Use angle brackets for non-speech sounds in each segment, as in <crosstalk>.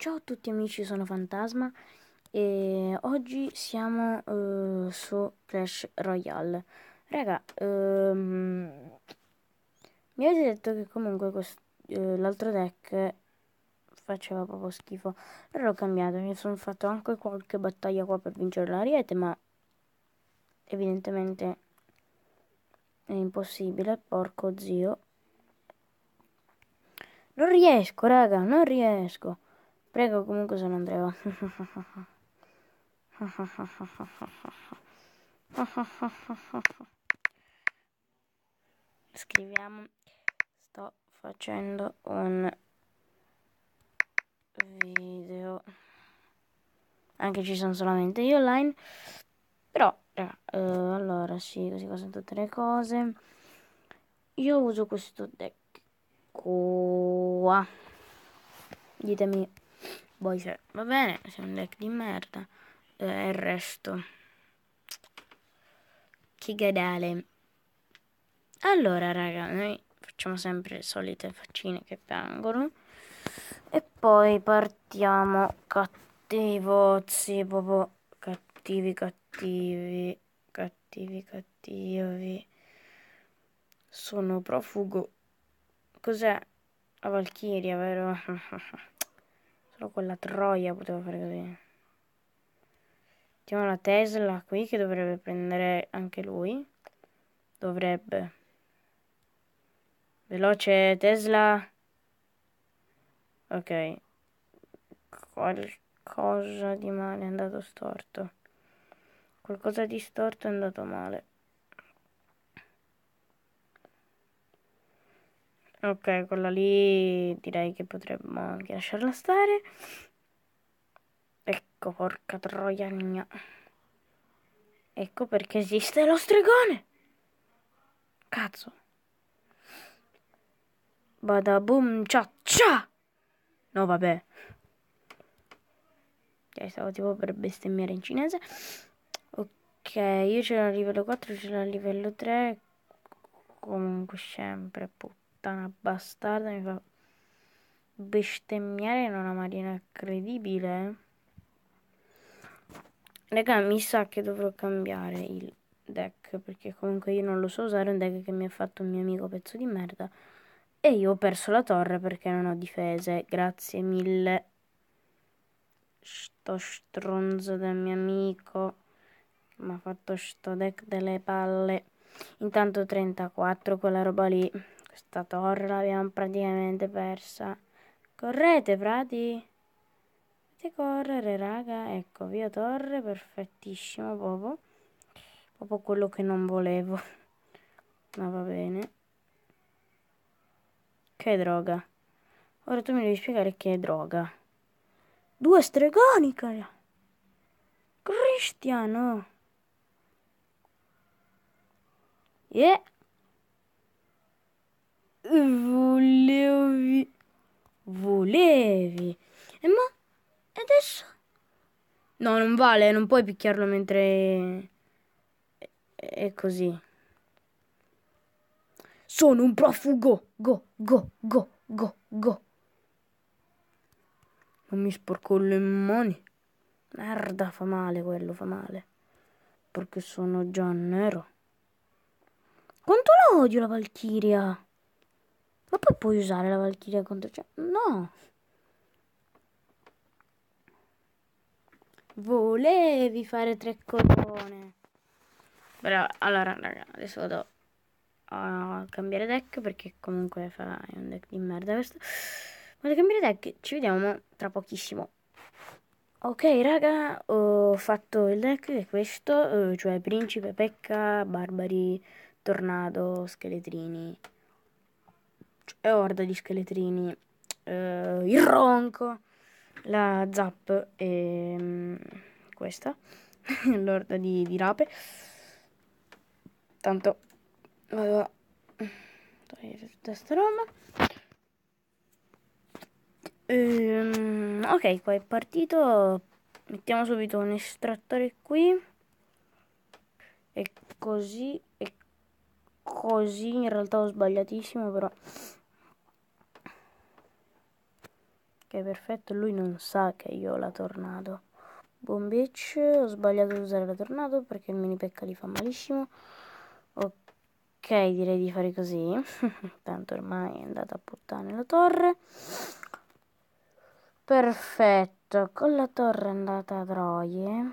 Ciao a tutti amici, sono Fantasma e oggi siamo uh, su Clash Royale. Raga, um, mi avete detto che comunque uh, l'altro deck faceva proprio schifo. Allora l'ho cambiato, mi sono fatto anche qualche battaglia qua per vincere l'ariete, ma evidentemente è impossibile, porco zio. Non riesco, raga, non riesco. Prego comunque sono Andrea. Scriviamo. Sto facendo un video. Anche ci sono solamente io online. Però, eh, allora sì, così sono tutte le cose. Io uso questo deck qua. Ditemi poi se va bene, se è un deck di merda. Eh, il resto. Che gadale. Allora, raga, noi facciamo sempre le solite faccine che piangono. E poi partiamo cattivozzi, proprio cattivi, cattivi, cattivi, cattivi. Sono profugo. Cos'è? La Valchiria, vero? <laughs> Solo quella troia poteva fare così. Mettiamo la Tesla qui che dovrebbe prendere anche lui. Dovrebbe. Veloce Tesla. Ok. Qualcosa di male è andato storto. Qualcosa di storto è andato male. Ok, quella lì direi che potremmo anche lasciarla stare. Ecco, porca troia mia. Ecco perché esiste lo stregone. Cazzo. Bada boom cia cia. No, vabbè. Ok, stavo tipo per bestemmiare in cinese. Ok, io ce l'ho a livello 4, ce l'ho a livello 3. Comunque sempre, puttana puttana bastarda mi fa bestemmiare in una maniera incredibile. Raga, mi sa che dovrò cambiare il deck perché comunque io non lo so usare un deck che mi ha fatto un mio amico pezzo di merda e io ho perso la torre perché non ho difese. Grazie mille. Sto stronzo del mio amico mi ha fatto sto deck delle palle. Intanto 34 quella roba lì. Questa torre l'abbiamo praticamente persa. Correte, frati! Dovete correre, raga. Ecco, via torre, perfettissimo, proprio. Proprio quello che non volevo. Ma va bene. Che droga. Ora tu mi devi spiegare che è droga. Due stregoni, cara. Cristiano. Yeah. Volevi. Volevi. E ma? Adesso? No, non vale, non puoi picchiarlo mentre... È così. Sono un profugo. Go, go, go, go, go. Non mi sporco le mani. Merda, fa male quello, fa male. Perché sono già nero. Quanto la odio la Valchiria? Ma poi puoi usare la Valchiria contro... Cioè, no! Volevi fare tre corone. Però, allora, raga, adesso vado a cambiare deck perché comunque fa, è un deck di merda questo. Vado a cambiare deck, ci vediamo tra pochissimo. Ok, raga, ho fatto il deck che è questo, eh, cioè Principe, Pecca, Barbari, Tornado, Scheletrini e orda di scheletrini, eh, il ronco, la zap e um, questa, <laughs> l'orda di, di, rape. Tanto vado a togliere tutta sta roba. Ehm, ok, qua è partito. Mettiamo subito un estrattore qui. E così, e così. In realtà ho sbagliatissimo, però Ok, perfetto, lui non sa che io ho la tornado. Boom bitch, ho sbagliato ad usare la tornado perché il mini pecca li fa malissimo. Ok, direi di fare così. <laughs> Tanto ormai è andata a puttane la torre. Perfetto, con la torre è andata a troie.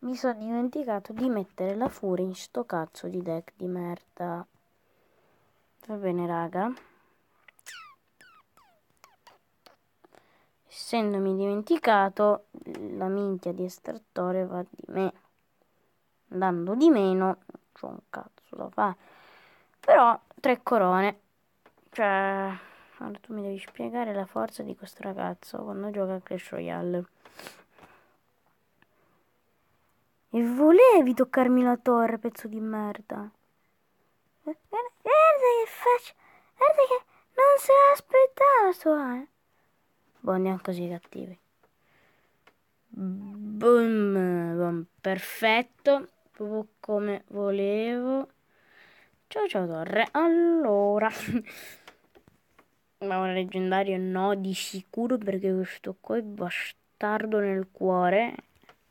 Mi sono dimenticato di mettere la furia in sto cazzo di deck di merda. Va bene, raga. Essendomi dimenticato, la minchia di estrattore va di me. Andando di meno, c'ho un cazzo da fare. Però, tre corone. Cioè, ora tu mi devi spiegare la forza di questo ragazzo quando gioca a Clash Royale. E volevi toccarmi la torre, pezzo di merda. Guarda, che faccio. Guarda che non se l'ha aspettato, eh. Boh, neanche così cattivi. Boom, boom, perfetto, proprio come volevo. Ciao ciao torre. Allora, <laughs> ma un leggendario no, di sicuro perché questo qua è bastardo nel cuore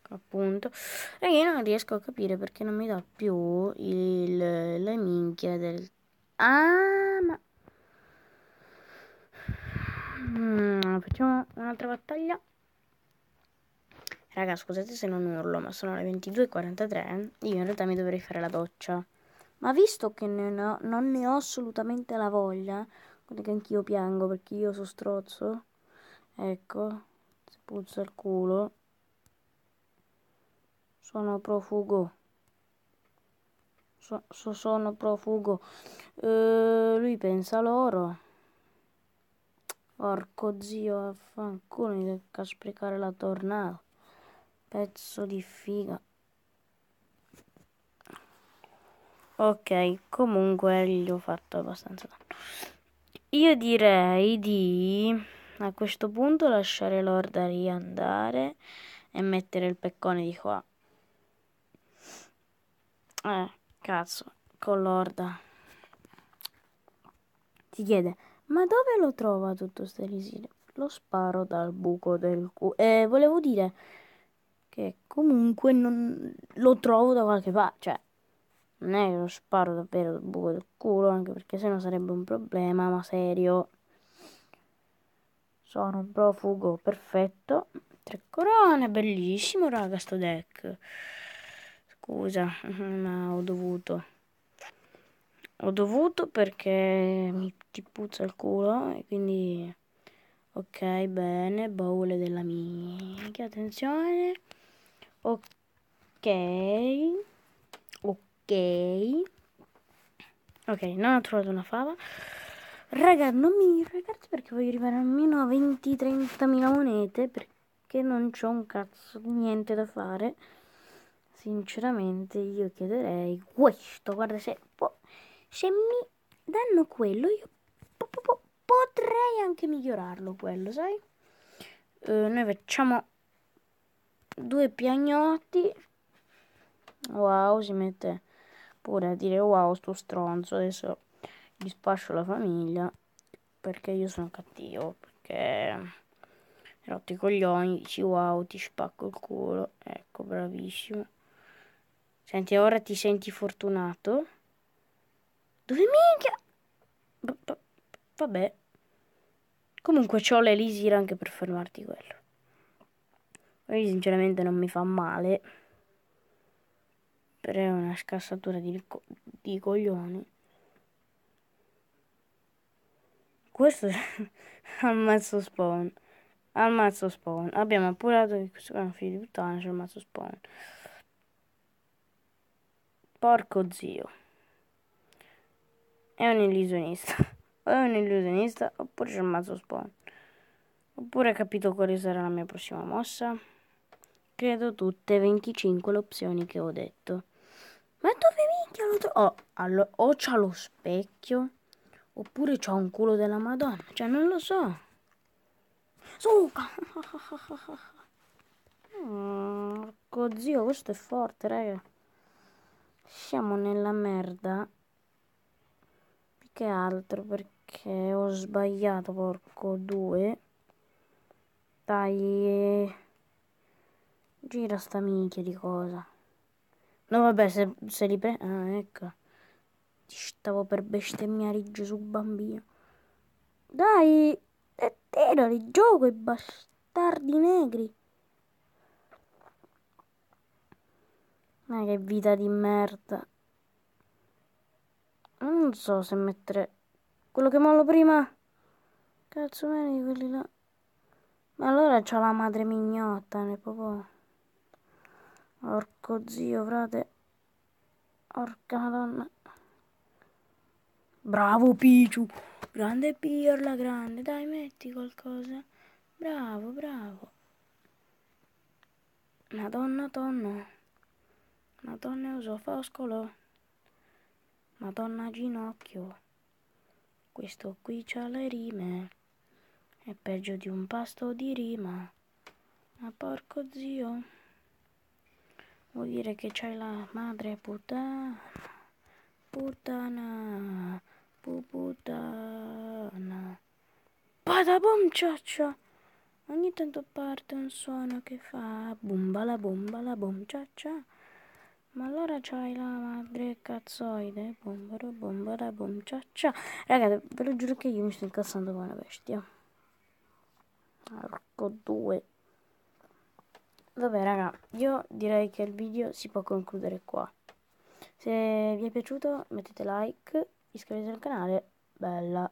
appunto e io non riesco a capire perché non mi dà più il, le minchie del ah ma mm, facciamo un'altra battaglia raga scusate se non urlo ma sono le 22.43 io in realtà mi dovrei fare la doccia ma visto che ne ho, non ne ho assolutamente la voglia guarda che anch'io piango perché io sono strozzo ecco si puzza il culo sono profugo. So, so, sono profugo. Uh, lui pensa loro. Porco zio, affanculo, mi tocca sprecare la tornata. Pezzo di figa. Ok, comunque gli ho fatto abbastanza danno. Io direi di a questo punto lasciare l'orda andare e mettere il peccone di qua. Eh, cazzo, con l'orda. Ti chiede, ma dove lo trova tutto sto risile? Lo sparo dal buco del culo. Eh, volevo dire che comunque non lo trovo da qualche parte. Cioè, non è che lo sparo davvero dal buco del culo, anche perché sennò sarebbe un problema, ma serio. Sono un profugo perfetto. Tre corone, bellissimo, raga, sto deck. Scusa, <laughs> ma ho dovuto. Ho dovuto perché mi ti puzza il culo e quindi... Ok, bene, baule della minchia, attenzione. Ok. Ok. Ok, non ho trovato una fava. Raga, non mi ragazzi perché voglio arrivare almeno a 20-30 mila monete perché non c'ho un cazzo di niente da fare sinceramente io chiederei questo guarda se, po- se mi danno quello io po- po- potrei anche migliorarlo quello sai? Uh, noi facciamo due piagnotti. Wow si mette pure a dire wow sto stronzo adesso gli spascio la famiglia perché io sono cattivo perché rotti i coglioni dici wow ti spacco il culo. Ecco bravissimo. Senti, ora ti senti fortunato? Dove minchia? vabbè. Comunque ho l'elisir anche per fermarti quello. Poi sinceramente non mi fa male. Però è una scassatura di, di coglioni. Questo è <laughs> al mazzo spawn. Al mazzo spawn. Abbiamo appurato che questo è un figlio di puttana, c'è il mazzo spawn. Porco zio. È un illusionista. <laughs> O è un illusionista oppure c'è il mazzo spawn. Oppure ha capito quale sarà la mia prossima mossa. Credo tutte 25 le opzioni che ho detto. Ma dove minchia lo trovo? Oh, allora, o c'ha lo specchio oppure c'ha un culo della Madonna. Cioè, non lo so. Suca! <laughs> Porco zio, questo è forte, raga siamo nella merda che altro perché ho sbagliato, porco due. Dai. Gira sta minchia di cosa. No vabbè, se, se li prendo... Ah, ecco. Ti stavo per bestemmiare Gesù bambino. Dai, e tirali gioco i bastardi negri. Ma che vita di merda. Non so se mettere quello che mollo prima. Cazzo me di quelli là. Ma allora c'ho la madre mignotta nel popò. Orco zio, frate. Orca madonna. Bravo Picciu. Grande pirla, grande. Dai, metti qualcosa. Bravo, bravo. Madonna tonno. Madonna uso foscolo. Madonna ginocchio. Questo qui c'ha le rime. È peggio di un pasto di rima. Ma porco zio. Vuol dire che c'hai la madre puttana. Puttana. Puttana. Badabom ciaccia. Ogni tanto parte un suono che fa bomba la bomba la bom ciaccia. Ma allora c'hai la madre cazzoide. Bomba la bom ciaccia. Ragazzi, ve lo giuro che io mi sto incazzando come una bestia. Arco due. Vabbè raga, io direi che il video si può concludere qua. Se vi è piaciuto mettete like, iscrivetevi al canale, bella!